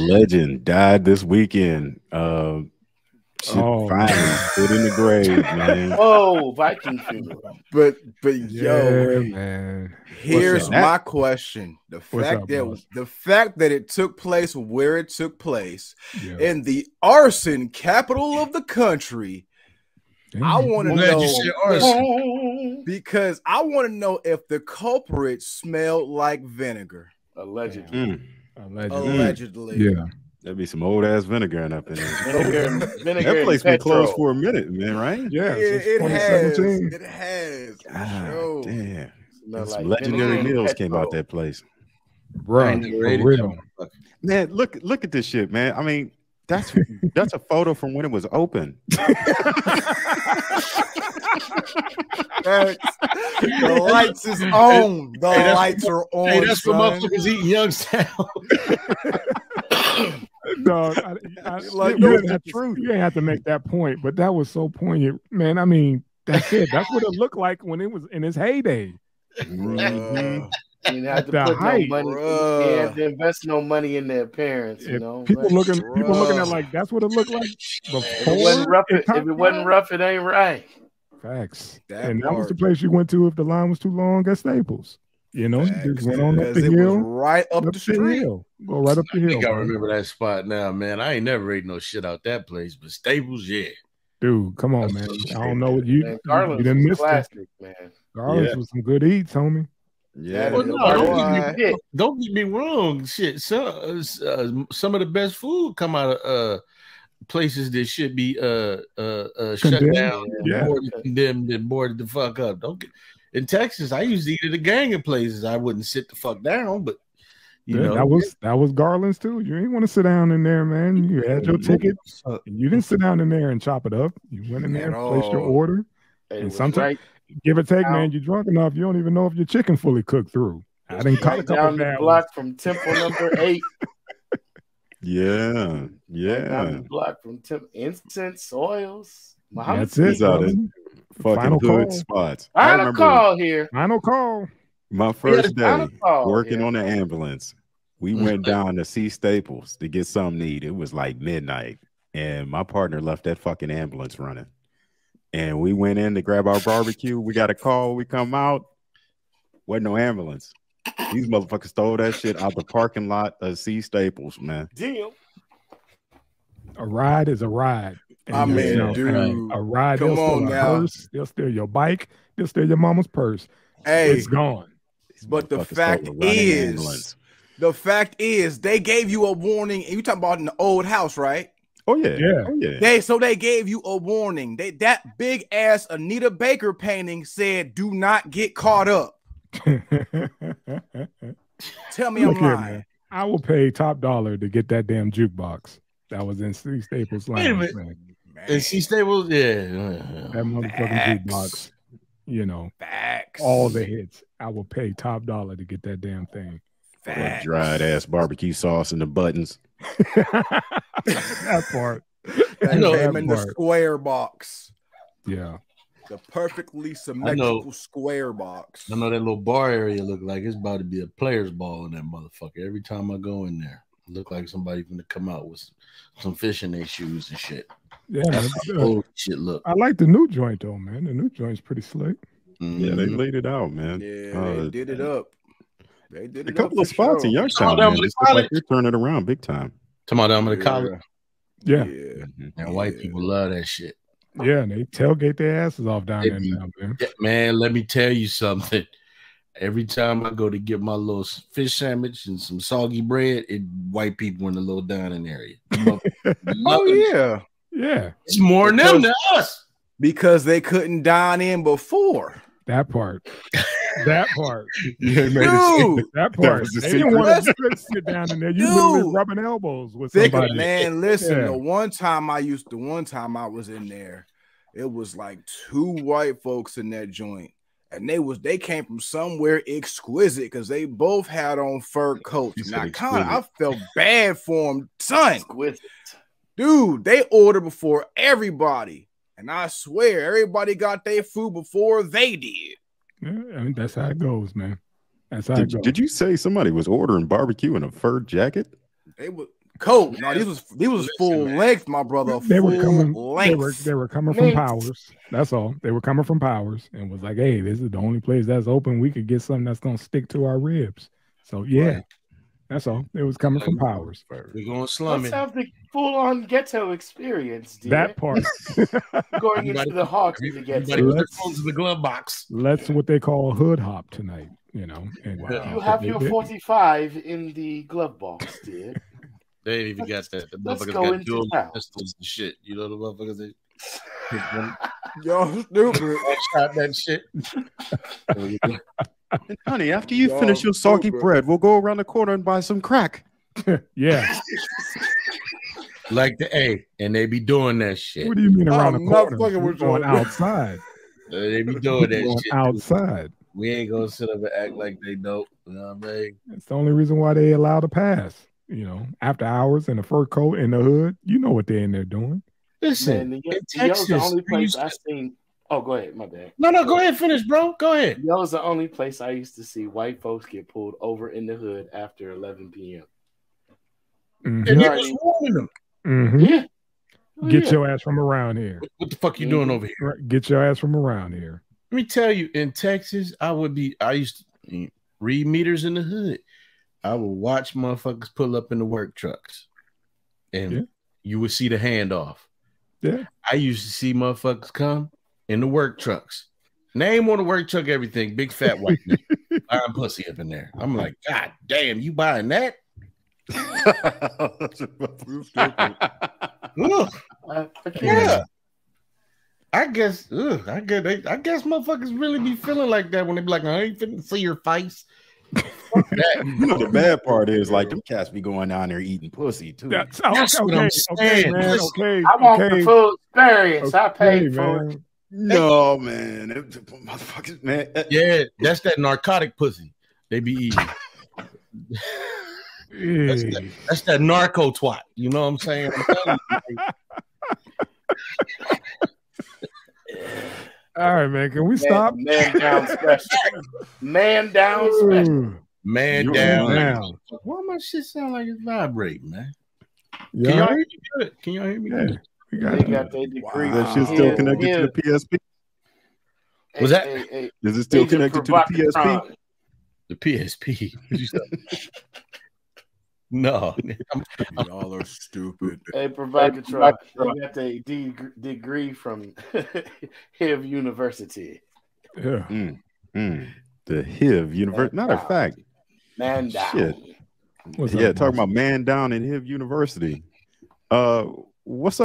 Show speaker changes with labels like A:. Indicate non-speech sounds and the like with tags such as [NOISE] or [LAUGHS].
A: legend died this weekend. Uh, she
B: Oh.
A: finally put in the grave, [LAUGHS] man.
C: Oh, Viking funeral.
D: But but
B: Yeah,
D: yo,
B: man.
D: here's my question: the
B: What's
D: fact
B: up,
D: that
B: boss?
D: the fact that it took place where it took place
B: Yeah.
D: in the arson capital of the country. I want to know
E: arson.
D: because I want to know if the culprit smelled like vinegar,
C: Allegedly.
A: Mm,
B: Allegedly. Mm.
D: allegedly.
B: Yeah.
A: there'd be some old ass vinegar in up in there.
C: Vinegar, vinegar
A: That place been
C: petrol.
A: closed for a minute, man, right?
B: Yeah.
D: It, it has. It has.
A: God
D: sure.
A: damn.
C: Smell like
A: some legendary meals came out that place.
B: Bro,
E: I
B: for real.
A: Man, look look at this shit, man. I mean, that's that's a photo from when it was open. [LAUGHS]
D: The lights is on. The
E: Hey,
D: lights are on.
E: Hey, that's for
D: son.
E: motherfuckers eating Youngstown. [LAUGHS]
B: Dog, I, I, [LAUGHS]
D: Like,
B: you,
D: no,
B: didn't have to, you didn't have to make that point, but that was so poignant, man. I mean, that's it. That's what it looked like when it was in its heyday.
D: Bruh.
C: You didn't have to
B: The
C: put
B: height,
C: no money. You
D: bruh.
C: didn't have to invest no money in their parents. You
B: If
C: know,
B: people
C: But
B: looking, people looking at like that's what it looked like
C: if it wasn't rough, it, if it wasn't rough, it ain't right.
B: Facts.
D: That
B: and that was the place you went to if the line was too long at Staples. You know, you
D: Facts,
B: just went on up the hill,
D: right up,
B: up
D: the street.
B: hill, go right up the
E: I
B: hill,
E: think I remember that spot now, man. I ain't never ate no shit out that place, but Staples, yeah.
B: dude. Come on, man. I don't know what you
C: Man,
B: you, you didn't
C: was
B: miss it.
C: classic, man.
B: Garland's
A: Yeah.
B: was some good eats, homie.
A: Yeah.
E: Well, no, don't get, me, don't get me wrong. Shit, some uh, some of the best food come out of uh, places that should be uh, uh, uh, shut
B: Condemned?
E: down,
B: Yeah.
E: boarded, condemned, and boarded the fuck up. Don't get in Texas. I used to eat at a gang of places. I wouldn't sit the fuck down, but you
B: Yeah,
E: know
B: that was that was Garland's too. You ain't want to sit down in there, man. You had your ticket. You didn't sit down in there and chop it up. You went in there,
D: At
B: placed your order. And
C: was
B: sometime-
C: right,
B: Give or take,
C: Now-
B: man. You're drunk enough. You don't even know if your chicken fully cooked through. I didn't cut a
C: right
B: couple
C: down the block from Temple Number Eight. [LAUGHS]
A: Yeah.
C: Right down
A: Yeah.
C: the block from Temple Incense Oils. Muhammad
B: That's it.
A: These are the
B: brother.
A: Fucking
B: Final
A: hood
B: call.
A: spots.
C: I had a
A: remember
C: call here.
B: Final call.
A: my first day working
C: here.
A: on the ambulance. We [LAUGHS] went down to see Staples to get something to eat. It was like midnight, and my partner left that fucking ambulance running. And we went in to grab our barbecue. We got a call. We come out, wasn't no ambulance. These motherfuckers stole that shit out the parking lot of C Staples, man.
C: Deal.
B: A ride is a ride.
D: I
B: And,
D: mean,
B: you know,
D: dude.
B: a ride.
D: come
B: They'll steal
D: on
B: a
D: now.
B: purse. They'll steal your bike. They'll steal your mama's purse.
D: Hey,
B: It's gone.
D: But the fact is-
A: ambulance.
D: the fact is, they gave you a warning. And you talking about in the old house, right?
A: Oh yeah,
B: Yeah.
A: oh yeah.
D: They so they gave you a warning. They that big ass Anita Baker painting said, "Do not get caught up." [LAUGHS] Tell me
B: Look
D: I'm
B: here,
D: lying.
B: man. I will pay top dollar to get that damn jukebox that was in C Staples
E: Wait a
B: Lounge,
E: minute.
B: man.
E: and see Staples, yeah.
B: That motherfucking
D: Facts.
B: jukebox. You know,
D: Facts.
B: all the hits. I will pay top dollar to get that damn thing.
A: That
D: facts.
A: dried ass barbecue sauce and the buttons. [LAUGHS]
B: that part.
D: That
E: know
D: came
B: that
D: in the square box,
B: Yeah.
D: the perfectly symmetrical square box.
E: I know that little bar area look like it's about to be a player's ball in that motherfucker. Every time I go in there, it look like somebody gonna come out with some, some fish in their shoes and shit.
B: Yeah.
E: That's
B: it's
E: how
B: good.
E: old shit look.
B: I like the new joint though, man. The new joint's pretty slick.
A: Yeah, they laid it out, man.
D: Yeah,
A: Uh,
D: they did it up. They did
A: A couple of spots
D: sure.
A: in Youngstown,
E: that
A: man.
E: was
A: It's
E: the
A: like
E: college.
A: they're turning it around big time.
E: Come on down to the
D: Yeah.
E: college.
B: Yeah.
D: Yeah. Mm-hmm.
E: And white
D: Yeah.
E: people love that shit.
B: Yeah. And they tailgate their asses off down
E: They
B: there now, man.
E: Yeah, man, let me tell you something. Every time I go to get my little fish sandwich and some soggy bread, it white people in the little dining area. [LAUGHS]
D: Oh
E: Love it.
D: yeah,
B: Yeah.
E: It's more than them than us.
D: because they couldn't dine in before.
B: That part. [LAUGHS] That part.
A: Yeah,
D: Dude,
B: That part.
A: was the
B: they didn't
A: secret.
B: want to sit down in there. You literally
D: Dude.
B: rubbing elbows with
D: Think
B: somebody.
D: of, man, listen.
B: Yeah.
D: The one time I used, the one time I was in there, it was like two white folks in that joint, and they was they came from somewhere exquisite because they both had on fur coats. And I kind of I felt bad for them, son.
C: Exquisite.
D: Dude, they ordered before everybody, and I swear everybody got their food before they did.
B: Yeah, I mean, that's how it goes, man. That's how
A: Did,
B: it goes.
A: did you say somebody was ordering barbecue in a fur jacket?
D: They were coat. No, these was these was full
E: man.
D: length, my brother.
B: They were
D: full
B: coming. They were they were coming from
C: Mint.
B: Powers. That's all. They were coming from Powers, and was like, "Hey, this is the only place that's open. We could get something that's gonna stick to our ribs." So yeah,
E: Right.
B: That's all. It was coming from Powers.
E: We're going slumming.
C: Let's have the full on ghetto experience, dear.
B: That part. [LAUGHS]
C: Going into the heart of the
E: Everybody
C: ghetto.
E: their phones in the glove box.
B: That's what they call a hood hop tonight. You know. And
E: Wow.
C: You have your
B: did-
C: 45 in the glove box, dude. [LAUGHS]
E: They ain't even got that. The motherfuckers
C: go
E: got dual
C: town.
E: pistols and shit. You know the motherfuckers they [LAUGHS] one
D: Yo, stupid.
E: shot that shit.
A: And honey, after you
D: Y'all
A: finish your soggy
D: stupid.
A: bread, we'll go around the corner and buy some crack. [LAUGHS]
B: Yeah.
E: like the A, and they be doing that shit.
B: What do you mean around
D: I'm
B: the
D: not
B: corner?
D: fucking
B: We're
D: with
B: going
D: y'all.
B: outside. [LAUGHS]
E: Uh, they be doing that
B: going
E: shit.
B: outside.
E: We ain't gonna sit up and act like they don't. You know what I mean?
B: It's the only reason why they allow to pass. You know, after hours in a fur coat in the hood, you know what they're in there doing.
E: Listen,
C: Man, the,
E: in
C: Yo- the
E: Texas,
C: Yo's the only place I
E: to-
C: seen. Oh, go ahead. My bad.
E: no, no, go ahead, finish, bro. Go ahead.
C: That was the only place I used to see white folks get pulled over in the hood after 11 p.m.
B: Mhm.
E: And
C: You
E: you
C: already-
E: was warning them.
B: Mhm.
C: Yeah. Oh,
B: Get
C: yeah.
B: your ass from around here.
E: What, what the fuck you doing over here?
B: Get your ass from around here.
E: Let me tell you, in Texas, I would be. I used to read meters in the hood. I would watch motherfuckers pull up in the work trucks, and
B: Yeah.
E: you would see the handoff.
B: Yeah.
E: I used to see motherfuckers come in the work trucks. Name on the work truck, everything. Big fat white man. [LAUGHS] buying pussy up in there. I'm like, God damn, you buying that? [LAUGHS] Ugh,
C: I, I
E: yeah. I guess, ugh, I guess, they, I guess, motherfuckers really be feeling like that when they be like, I ain't finna see your face. [LAUGHS] That.
A: you know the bad part is like them cats be going down there eating pussy too.
B: That's, oh,
E: That's
B: okay,
E: what I'm
B: okay,
E: saying.
B: man. Okay,
C: I want
B: okay,
C: the full experience. I paid for it.
B: Man.
A: no man, It- motherfuckers, man. uh,
E: Yeah, that's that narcotic pussy they be eating. [LAUGHS] That's
B: Hey.
E: That's that narco twat. You know what I'm saying? I'm telling you, [LAUGHS]
B: All right, man. Can we
C: Man,
B: stop?
C: man down special. Man down special.
B: Ooh,
E: man
A: You're
E: down.
B: down.
E: Why my shit sound like it's vibrating, man?
B: You
E: Can y'all
B: right?
E: hear me good? Can y'all hear me
B: Yeah.
E: good?
B: We
C: They
B: got
C: got their degree.
D: Wow.
A: That shit still
C: Yeah,
A: connected
C: yeah.
A: to the PSP.
E: Was that-
C: Hey, hey,
A: Is it still
C: Agent
A: connected to the PSP?
C: Provocateur.
E: The PSP. [LAUGHS] What'd you say? no, [LAUGHS]
D: Y'all are stupid.
C: Hey, provocateur. They got their de- degree from [LAUGHS] HIV University.
B: yeah.
A: Mm, mm. The HIV University. Matter of fact,
C: Man down.
A: Shit.
B: What's
A: yeah,
B: up,
A: talking
B: boss?
A: about man down in HIV University. Uh, what's up?